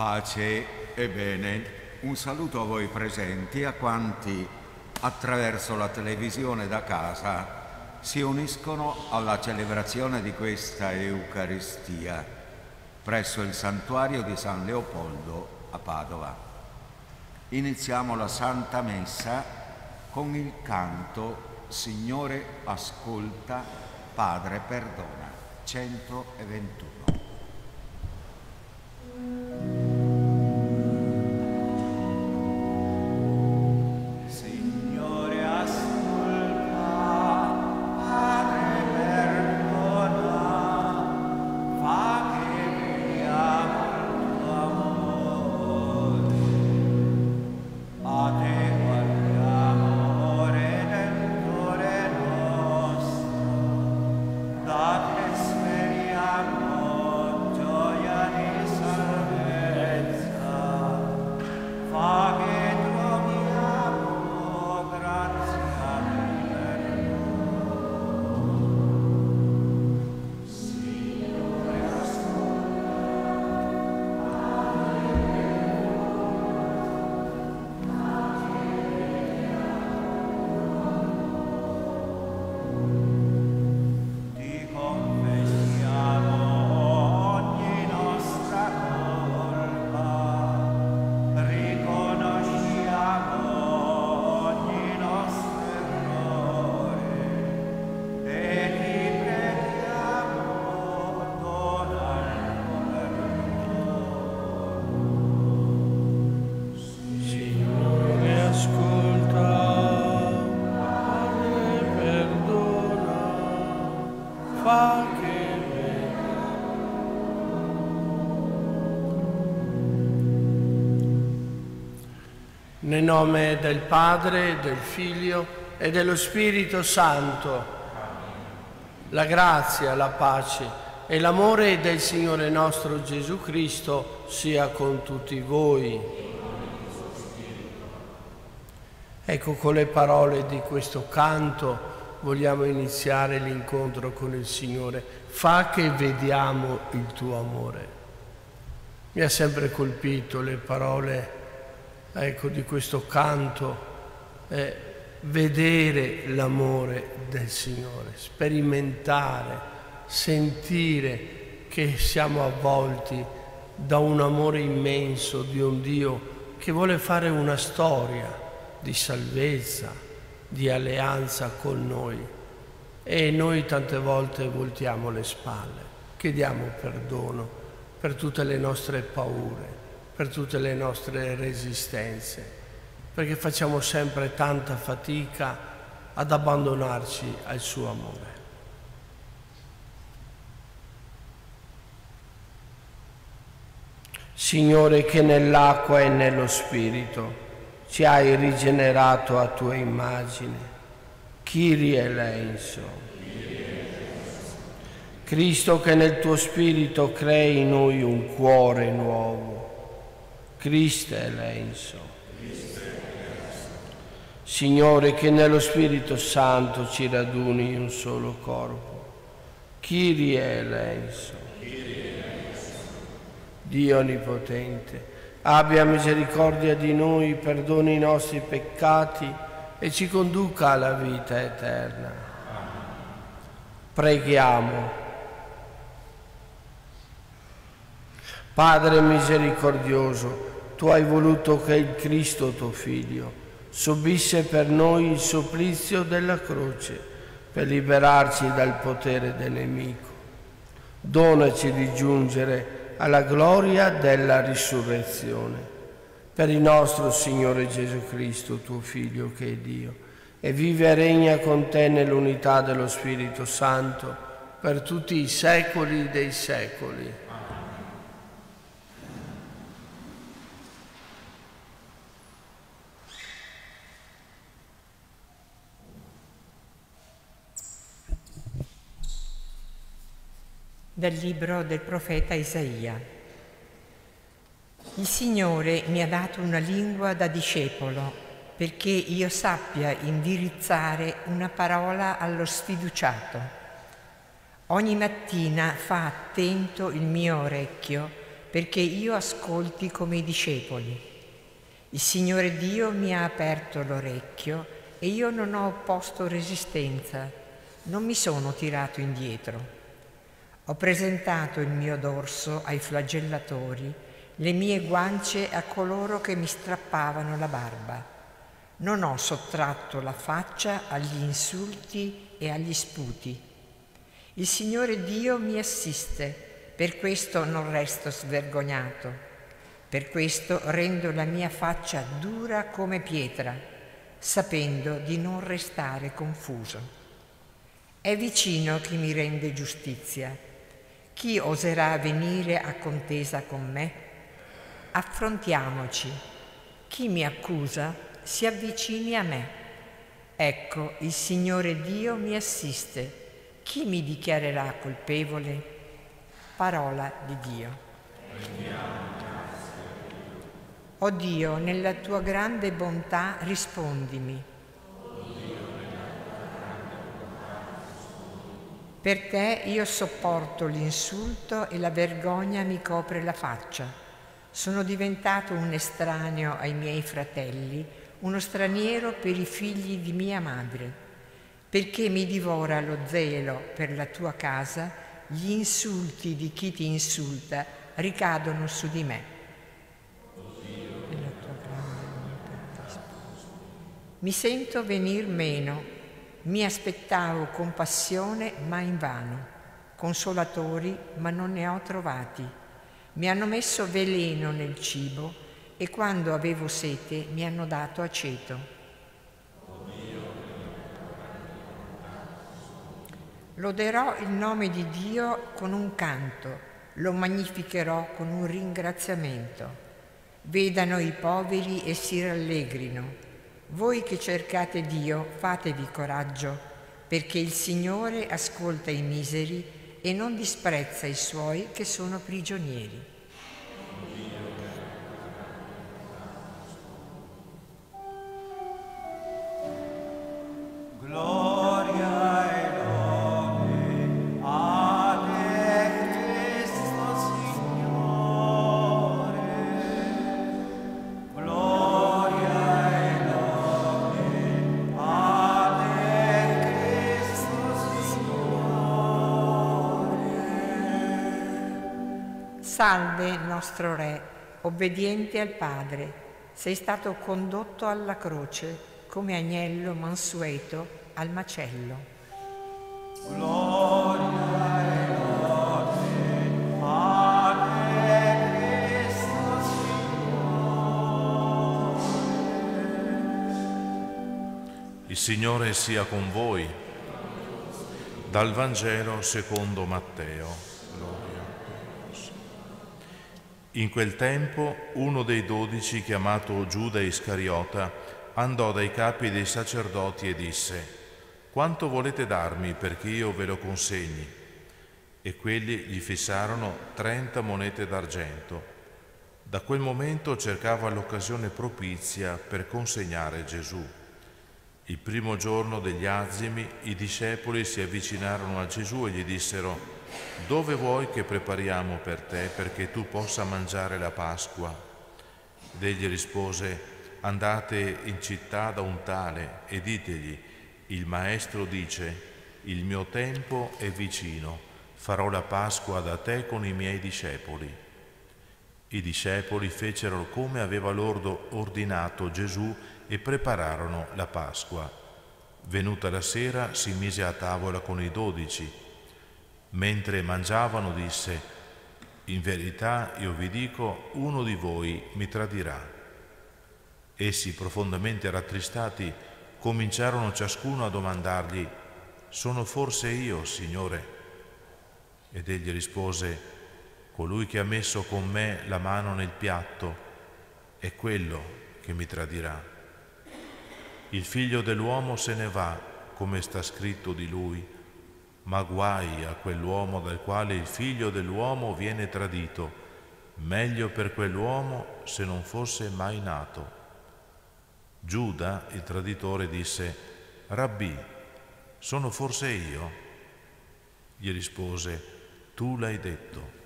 Pace e bene, un saluto a voi presenti e a quanti attraverso la televisione da casa si uniscono alla celebrazione di questa Eucaristia presso il santuario di San Leopoldo a Padova. Iniziamo la Santa Messa con il canto Signore ascolta, Padre perdona, 121. Nel nome del Padre, del Figlio e dello Spirito Santo, la grazia, la pace e l'amore del Signore nostro Gesù Cristo sia con tutti voi. Ecco, con le parole di questo canto vogliamo iniziare l'incontro con il Signore. Fa che vediamo il tuo amore. Mi ha sempre colpito le parole ecco, di questo canto è vedere l'amore del Signore, sperimentare, sentire che siamo avvolti da un amore immenso di un Dio che vuole fare una storia di salvezza, di alleanza con noi. E noi tante volte voltiamo le spalle, chiediamo perdono per tutte le nostre paure, per tutte le nostre resistenze, perché facciamo sempre tanta fatica ad abbandonarci al suo amore. Signore che nell'acqua e nello Spirito ci hai rigenerato a tua immagine, Kyrie eleison. Cristo che nel tuo Spirito crei in noi un cuore nuovo, Cristo eleison. Signore, che nello Spirito Santo ci raduni in un solo corpo. Kyrie eleison. Dio Onnipotente, abbia misericordia di noi, perdoni i nostri peccati e ci conduca alla vita eterna. Preghiamo. Padre misericordioso, tu hai voluto che il Cristo tuo Figlio subisse per noi il supplizio della croce per liberarci dal potere del nemico. Donaci di giungere alla gloria della risurrezione. Per il nostro Signore Gesù Cristo, tuo Figlio che è Dio, e vive e regna con te nell'unità dello Spirito Santo per tutti i secoli dei secoli. Dal libro del profeta Isaia. Il Signore mi ha dato una lingua da discepolo perché io sappia indirizzare una parola allo sfiduciato. Ogni mattina fa attento il mio orecchio perché io ascolti come i discepoli. Il Signore Dio mi ha aperto l'orecchio e io non ho opposto resistenza, non mi sono tirato indietro. Ho presentato il mio dorso ai flagellatori, le mie guance a coloro che mi strappavano la barba. Non ho sottratto la faccia agli insulti e agli sputi. Il Signore Dio mi assiste per questo non resto svergognato, per questo rendo la mia faccia dura come pietra, sapendo di non restare confuso. È vicino chi mi rende giustizia. Chi oserà venire a contesa con me? Affrontiamoci. Chi mi accusa si avvicini a me. Ecco, il Signore Dio mi assiste. Chi mi dichiarerà colpevole? parola di Dio. O Dio, nella tua grande bontà rispondimi. Per te io sopporto l'insulto e la vergogna mi copre la faccia. Sono diventato un estraneo ai miei fratelli, uno straniero per i figli di mia madre, perché mi divora lo zelo per la tua casa gli insulti di chi ti insulta ricadono su di me. Mi sento venir meno, mi aspettavo compassione ma invano, consolatori ma non ne ho trovati. Mi hanno messo veleno nel cibo e quando avevo sete mi hanno dato aceto. Loderò il nome di Dio con un canto, lo magnificherò con un ringraziamento. Vedano i poveri e si rallegrino. Voi che cercate Dio, fatevi coraggio, perché il Signore ascolta i miseri e non disprezza i suoi che sono prigionieri. Salve nostro Re, obbediente al Padre, sei stato condotto alla croce come agnello mansueto al macello. Gloria. Il Signore sia con voi. Dal Vangelo secondo Matteo. In quel tempo uno dei dodici, chiamato Giuda Iscariota, andò dai capi dei sacerdoti e disse, quanto volete darmi perché io ve lo consegni? E quelli gli fissarono trenta monete d'argento. Da quel momento cercava l'occasione propizia per consegnare Gesù. Il primo giorno degli azimi i discepoli si avvicinarono a Gesù e gli dissero, dove vuoi che prepariamo per te perché tu possa mangiare la Pasqua? Ed egli rispose, andate in città da un tale e ditegli, il Maestro dice, il mio tempo è vicino, farò la Pasqua da te con i miei discepoli. I discepoli fecero come aveva loro ordinato Gesù e prepararono la Pasqua. Venuta la sera si mise a tavola con i dodici Mentre mangiavano disse, in verità io vi dico, uno di voi mi tradirà. Essi, profondamente rattristati, cominciarono ciascuno a domandargli, sono forse io, Signore? Ed egli rispose, colui che ha messo con me la mano nel piatto è quello che mi tradirà. Il figlio dell'uomo se ne va, come sta scritto di lui, ma guai a quell'uomo dal quale il figlio dell'uomo viene tradito, meglio per quell'uomo se non fosse mai nato. Giuda, il traditore, disse, Rabbì, sono forse io? Gli rispose, tu l'hai detto.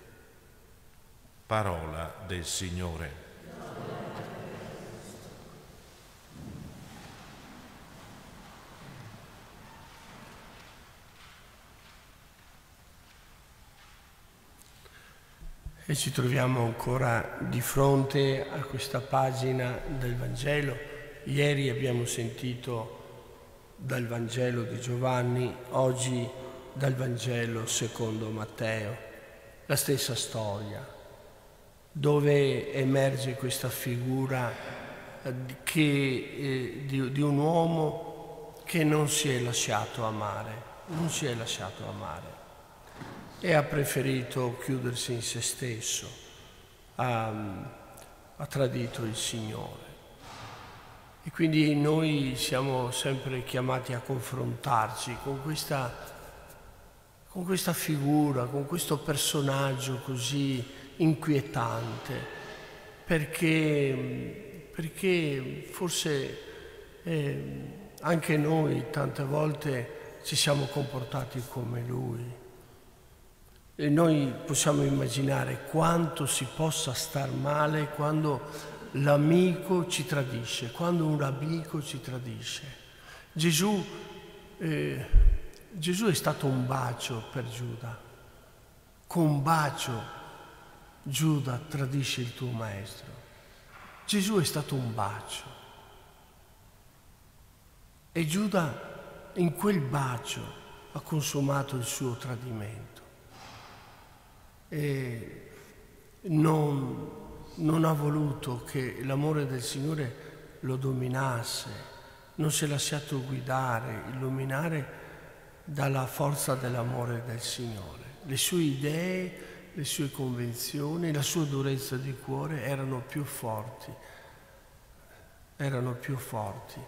Parola del Signore. E ci troviamo ancora di fronte a questa pagina del Vangelo. Ieri abbiamo sentito dal Vangelo di Giovanni, oggi dal Vangelo secondo Matteo, la stessa storia, dove emerge questa figura eh, che, eh, di, di un uomo che non si è lasciato amare, non si è lasciato amare e ha preferito chiudersi in se stesso, ha, ha tradito il Signore. E quindi noi siamo sempre chiamati a confrontarci con questa, con questa figura, con questo personaggio così inquietante, perché, perché forse eh, anche noi tante volte ci siamo comportati come lui. E noi possiamo immaginare quanto si possa star male quando l'amico ci tradisce, quando un amico ci tradisce. Gesù, eh, Gesù è stato un bacio per Giuda. Con bacio Giuda tradisce il tuo maestro. Gesù è stato un bacio. E Giuda in quel bacio ha consumato il suo tradimento e non, non ha voluto che l'amore del Signore lo dominasse, non si è lasciato guidare, illuminare dalla forza dell'amore del Signore. Le sue idee, le sue convinzioni, la sua durezza di cuore erano più forti, erano più forti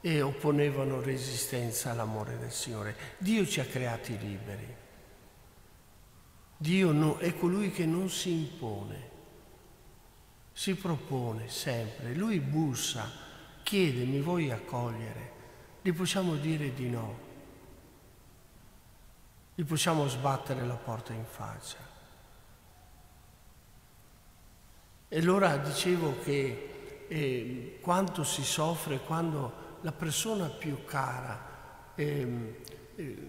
e opponevano resistenza all'amore del Signore. Dio ci ha creati liberi. Dio no, è colui che non si impone, si propone sempre, lui bussa, chiede, mi vuoi accogliere? Gli possiamo dire di no, gli possiamo sbattere la porta in faccia. E allora dicevo che eh, quanto si soffre quando la persona più cara, eh, eh,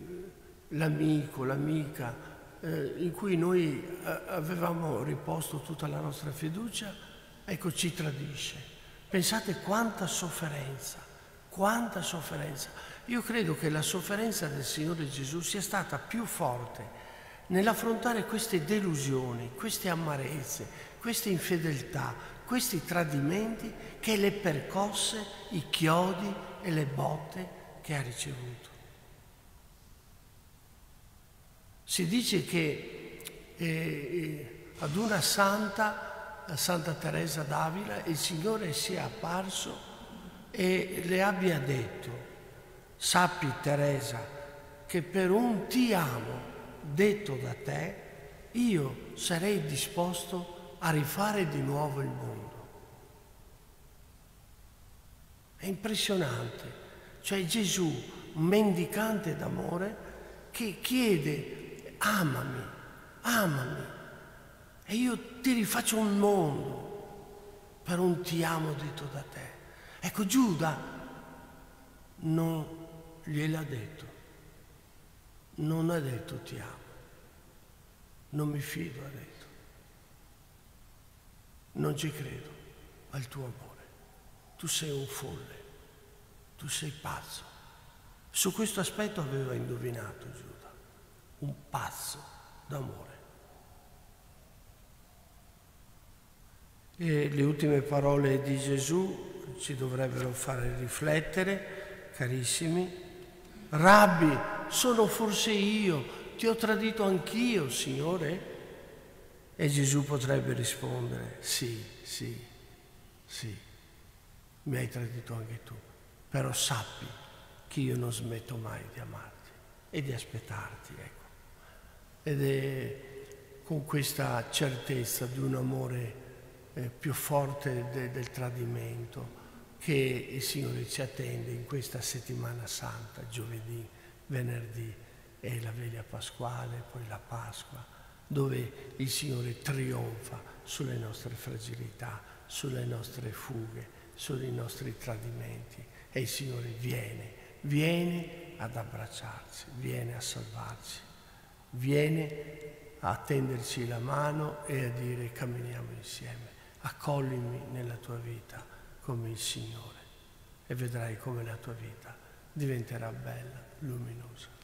l'amico, l'amica, eh, in cui noi eh, avevamo riposto tutta la nostra fiducia, ecco ci tradisce. Pensate quanta sofferenza, quanta sofferenza. Io credo che la sofferenza del Signore Gesù sia stata più forte nell'affrontare queste delusioni, queste amarezze, queste infedeltà, questi tradimenti che le percosse, i chiodi e le botte che ha ricevuto. Si dice che eh, eh, ad una santa, Santa Teresa d'Avila, il Signore sia apparso e le abbia detto, sappi Teresa, che per un ti amo detto da te, io sarei disposto a rifare di nuovo il mondo. È impressionante, cioè Gesù, un mendicante d'amore, che chiede amami, amami. E io ti rifaccio un mondo per un ti amo detto da te. Ecco, Giuda non gliel'ha detto, non ha detto ti amo, non mi fido, ha detto, non ci credo al tuo amore, tu sei un folle, tu sei pazzo. Su questo aspetto aveva indovinato Giuda un pazzo d'amore. E le ultime parole di Gesù ci dovrebbero fare riflettere, carissimi. Rabbi, sono forse io, ti ho tradito anch'io, Signore? E Gesù potrebbe rispondere, sì, sì, sì, mi hai tradito anche tu, però sappi che io non smetto mai di amarti e di aspettarti. Ecco ed è con questa certezza di un amore eh, più forte de, del tradimento che il Signore ci attende in questa settimana santa, giovedì, venerdì e la veglia pasquale, poi la Pasqua dove il Signore trionfa sulle nostre fragilità, sulle nostre fughe, sui nostri tradimenti e il Signore viene, viene ad abbracciarci, viene a salvarci, viene a tenderci la mano e a dire camminiamo insieme, accoglimi nella tua vita come il Signore e vedrai come la tua vita diventerà bella, luminosa.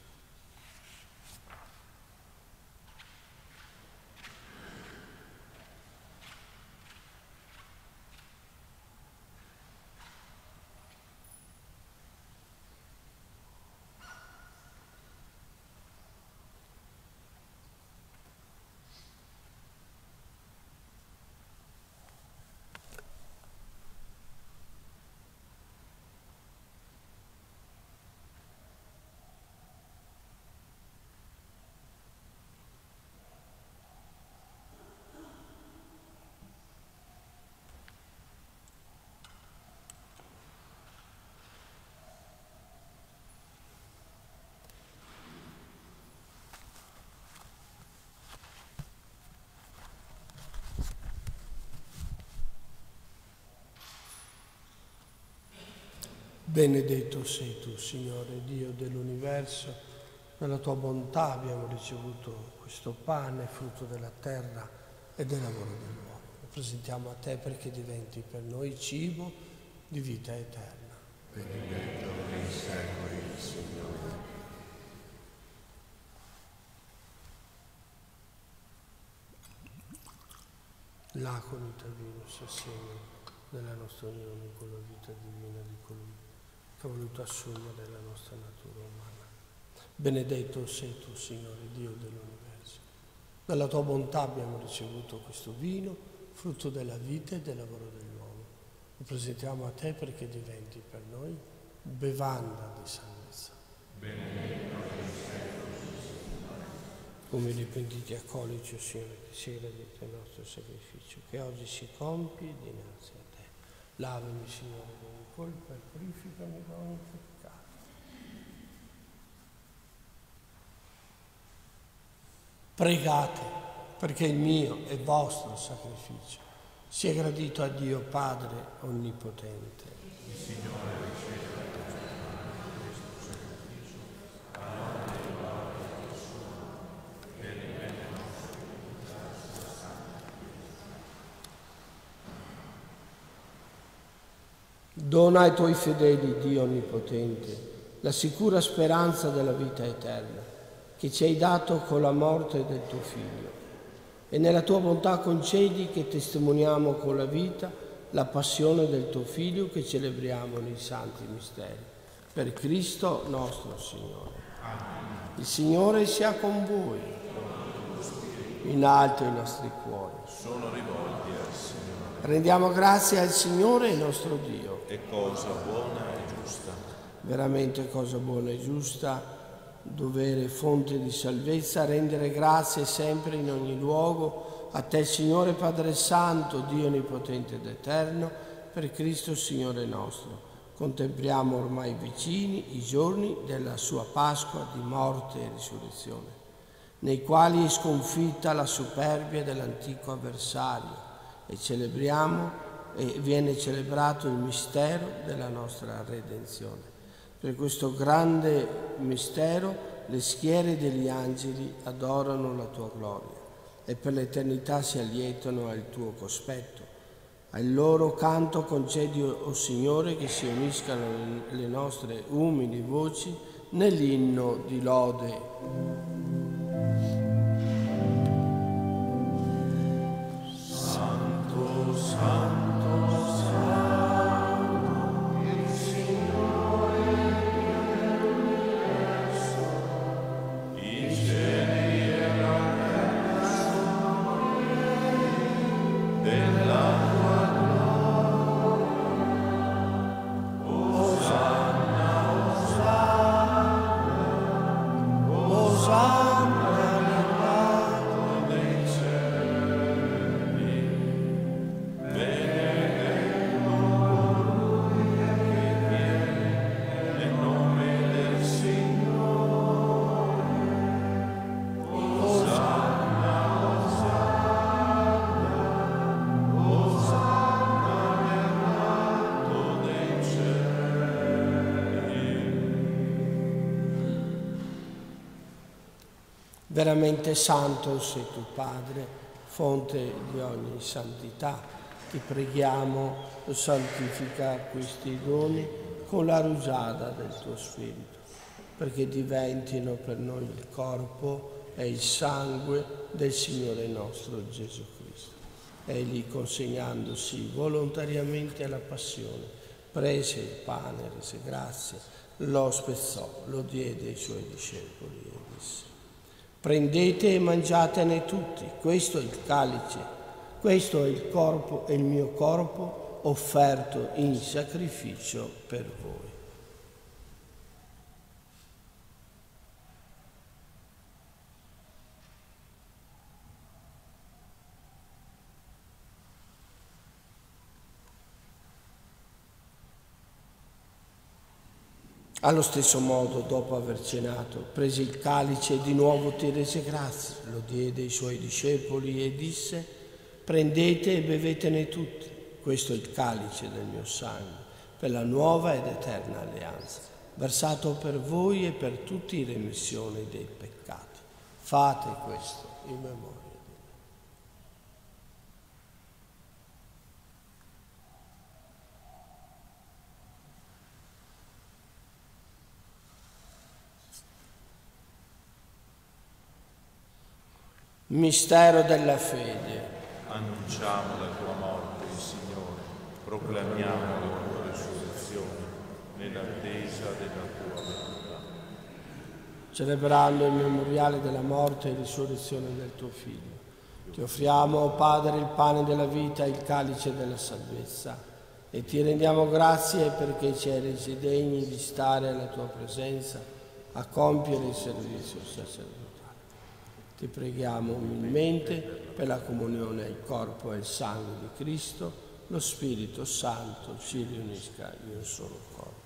Benedetto sei tu, Signore, Dio dell'universo. Nella tua bontà abbiamo ricevuto questo pane, frutto della terra e del lavoro dell'uomo. Lo presentiamo a te perché diventi per noi cibo di vita eterna. Benedetto nei secoli, Signore. L'aconita vinus assieme della nostra unione con la vita divina di colui che ha voluto assumere la nostra natura umana. Benedetto sei tu, Signore, Dio dell'universo. Dalla tua bontà abbiamo ricevuto questo vino, frutto della vita e del lavoro dell'uomo. Lo presentiamo a te perché diventi per noi bevanda di salvezza. Benedetto sei come ripentiti accolici, o Signore, che sia gradito il nostro sacrificio, che oggi si compie dinanzi a te. Lavami, Signore, ogni colpa e purificami da ogni peccato. Pregate perché il mio e vostro sacrificio sia gradito a Dio Padre Onnipotente. Il Signore Dona ai tuoi fedeli, Dio Onnipotente, la sicura speranza della vita eterna che ci hai dato con la morte del tuo Figlio. E nella tua bontà concedi che testimoniamo con la vita la passione del tuo Figlio che celebriamo nei santi misteri. Per Cristo nostro Signore. Il Signore sia con voi. In alto i nostri cuori. Sono rivolti Signore. Rendiamo grazie al Signore il nostro Dio è cosa buona e giusta. Veramente cosa buona e giusta, dovere fonte di salvezza, rendere grazie sempre in ogni luogo a te Signore Padre Santo, Dio Onnipotente ed Eterno, per Cristo Signore nostro. Contempliamo ormai vicini i giorni della sua Pasqua di morte e risurrezione, nei quali è sconfitta la superbia dell'antico avversario e celebriamo e viene celebrato il mistero della nostra redenzione. Per questo grande mistero le schiere degli angeli adorano la tua gloria e per l'eternità si allietano al tuo cospetto. Al loro canto concedi, o oh Signore, che si uniscano le nostre umili voci nell'inno di lode. Veramente santo sei tu, Padre, fonte di ogni santità. Ti preghiamo, santifica questi doni con la rugiada del tuo Spirito, perché diventino per noi il corpo e il sangue del Signore nostro Gesù Cristo. Egli, consegnandosi volontariamente alla passione, prese il pane, rese grazie, lo spezzò, lo diede ai suoi discepoli e disse Prendete e mangiatene tutti, questo è il calice, questo è il corpo e il mio corpo offerto in sacrificio per voi. Allo stesso modo, dopo aver cenato, prese il calice e di nuovo ti rese grazie, lo diede ai suoi discepoli e disse, prendete e bevetene tutti, questo è il calice del mio sangue, per la nuova ed eterna alleanza, versato per voi e per tutti in remissione dei peccati. Fate questo in memoria. Mistero della fede. Annunciamo la tua morte, Signore, proclamiamo la tua risurrezione nell'attesa della tua venuta. Celebrando il memoriale della morte e risurrezione del tuo Figlio, ti offriamo, oh Padre, il pane della vita e il calice della salvezza e ti rendiamo grazie perché ci hai resi degni di stare alla tua presenza a compiere il servizio sacerdotale. Ti preghiamo umilmente per la comunione al corpo e al sangue di Cristo, lo Spirito Santo ci riunisca in un solo corpo.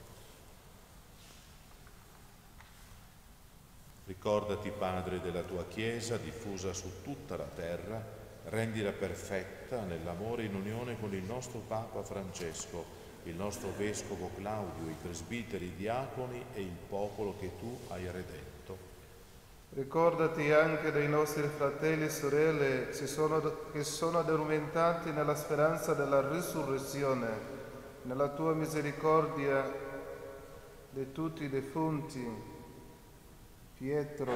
Ricordati, Padre, della tua Chiesa diffusa su tutta la terra, rendila perfetta nell'amore in unione con il nostro Papa Francesco, il nostro Vescovo Claudio, i presbiteri, i diaconi e il popolo che tu hai redetto. Ricordati anche dei nostri fratelli e sorelle che sono, addormentati nella speranza della risurrezione, nella tua misericordia di tutti i defunti, Pietro,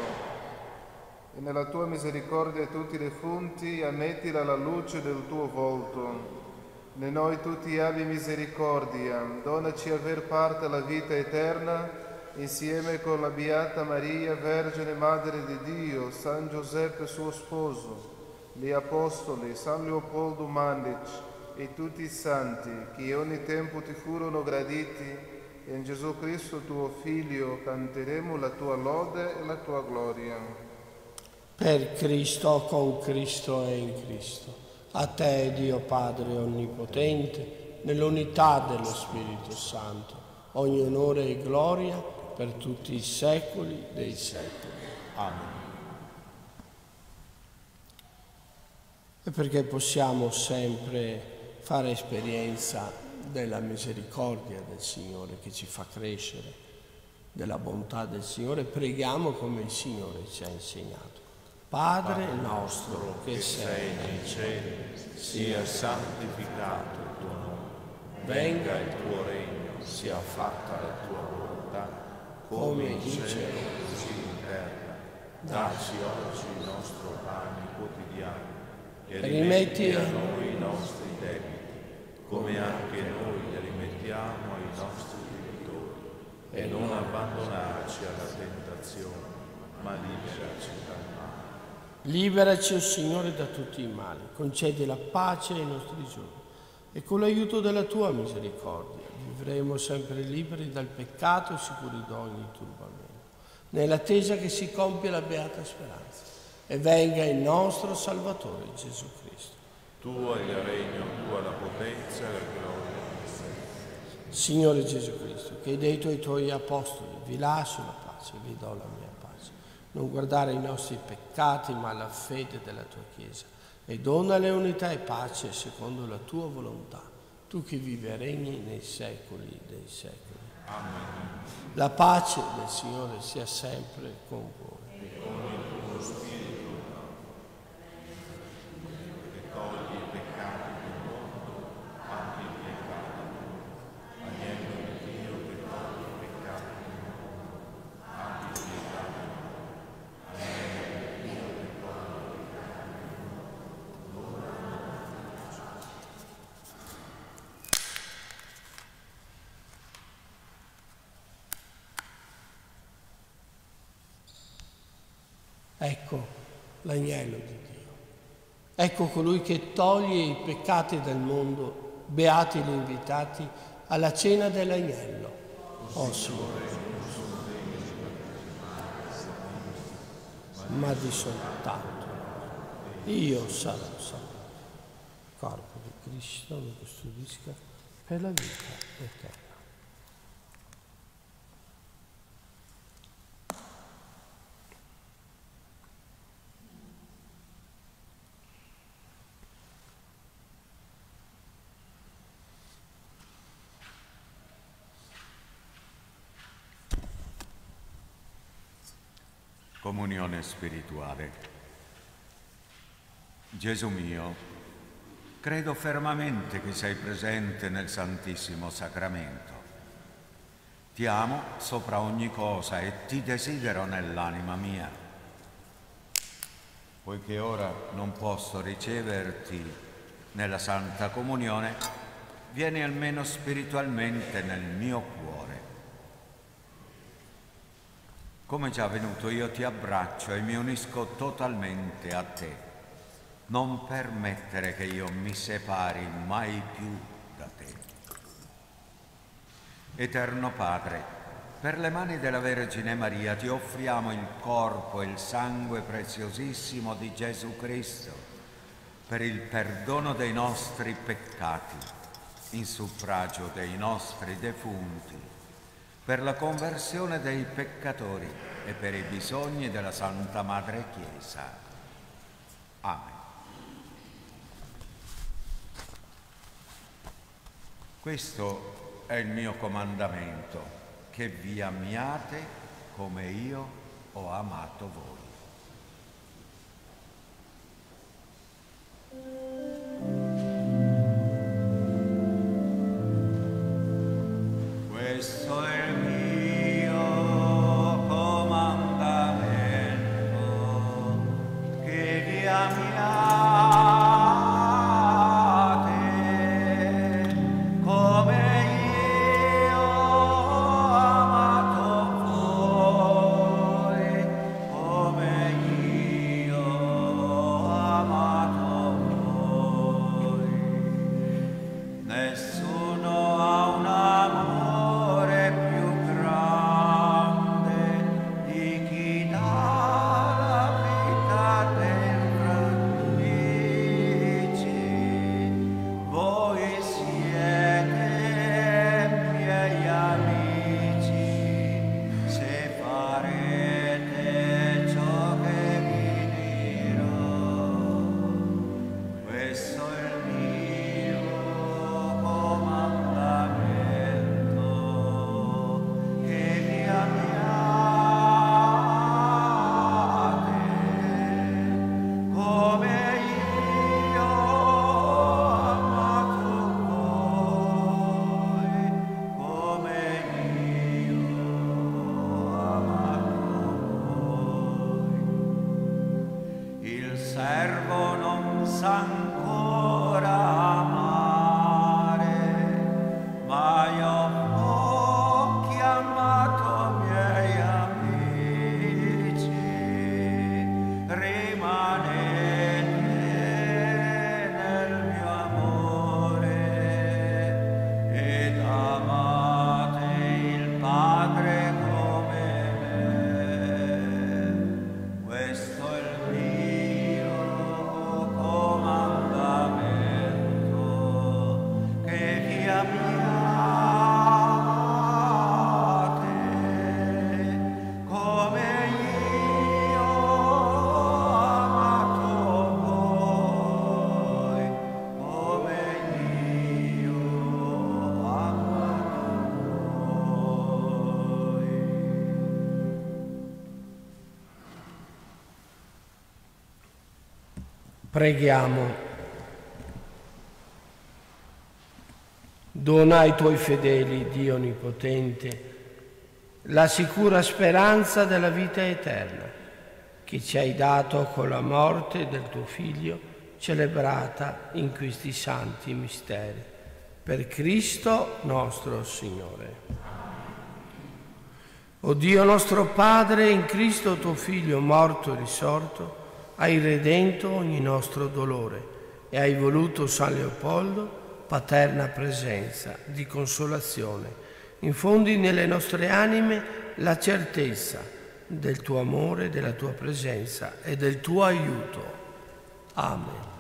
e nella tua misericordia di tutti i defunti, ammettila alla luce del tuo volto. Né noi tutti abbi misericordia, donaci aver parte alla vita eterna insieme con la Beata Maria, Vergine Madre di Dio, San Giuseppe suo sposo, gli Apostoli, San Leopoldo Mandic e tutti i santi che ogni tempo ti furono graditi, in Gesù Cristo tuo Figlio canteremo la tua lode e la tua gloria. Per Cristo, con Cristo e in Cristo, a te Dio Padre Onnipotente, nell'unità dello Spirito Santo, ogni onore e gloria per tutti i secoli dei secoli. Amen. E perché possiamo sempre fare esperienza della misericordia del Signore che ci fa crescere, della bontà del Signore, preghiamo come il Signore ci ha insegnato. Padre nostro che sei nei cieli, sia santificato il tuo nome, venga il tuo regno, sia fatta la tua volontà come in cielo così in terra. Dacci oggi il nostro pane quotidiano e rimetti a noi i nostri debiti, come anche noi li rimettiamo ai nostri debitori. E non abbandonarci alla tentazione, ma liberaci dal male. Liberaci, o oh Signore, da tutti i mali, concedi la pace ai nostri giorni e con l'aiuto della tua misericordia vivremo sempre liberi dal peccato e sicuri da ogni turbamento, nell'attesa che si compia la beata speranza e venga il nostro Salvatore Gesù Cristo. Tuo è il regno, tua la potenza e la gloria. Signore Gesù Cristo, che hai detto ai tuoi apostoli, vi lascio la pace, vi do la mia pace. Non guardare i nostri peccati, ma la fede della tua Chiesa. E donale unità e pace secondo la tua volontà tu che vivi e regni nei secoli dei secoli. Amen. La pace del Signore sia sempre con voi. E con il tuo Ecco l'agnello di Dio. Ecco colui che toglie i peccati del mondo, beati gli invitati alla cena dell'agnello. Oh Signore. Ma di soltanto io sarò salvo. Corpo di Cristo mi custodisca per la vita eterna. Comunione spirituale. Gesù mio, credo fermamente che sei presente nel Santissimo Sacramento. Ti amo sopra ogni cosa e ti desidero nell'anima mia. Poiché ora non posso riceverti nella Santa Comunione, vieni almeno spiritualmente nel mio cuore come già venuto io ti abbraccio e mi unisco totalmente a te. Non permettere che io mi separi mai più da te. Eterno Padre, per le mani della Vergine Maria ti offriamo il corpo e il sangue preziosissimo di Gesù Cristo per il perdono dei nostri peccati, in suffragio dei nostri defunti per la conversione dei peccatori e per i bisogni della Santa Madre Chiesa. Amen. Questo è il mio comandamento, che vi amiate come io ho amato voi. soil Preghiamo. Dona ai tuoi fedeli, Dio Onnipotente, la sicura speranza della vita eterna che ci hai dato con la morte del tuo Figlio, celebrata in questi santi misteri. Per Cristo nostro Signore. O Dio nostro Padre, in Cristo tuo Figlio morto e risorto, hai redento ogni nostro dolore e hai voluto San Leopoldo paterna presenza di consolazione. Infondi nelle nostre anime la certezza del tuo amore, della tua presenza e del tuo aiuto. Amen.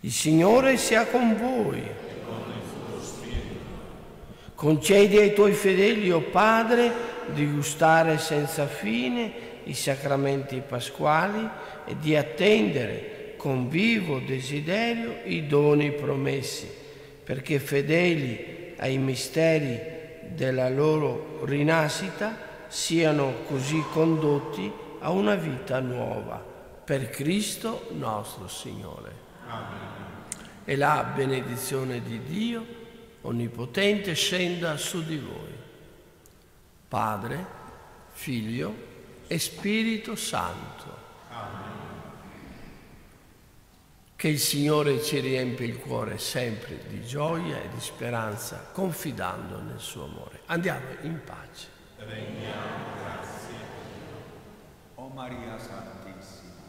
Il Signore sia con voi. Concedi ai tuoi fedeli, o oh Padre, di gustare senza fine i sacramenti pasquali e di attendere con vivo desiderio i doni promessi, perché fedeli ai misteri della loro rinascita siano così condotti a una vita nuova, per Cristo nostro Signore. Amen. E la benedizione di Dio Onnipotente scenda su di voi. Padre, Figlio e Spirito Santo. Che il Signore ci riempie il cuore sempre di gioia e di speranza, confidando nel suo amore. Andiamo in pace. Rendiamo grazie. a Dio. O Maria Santissima.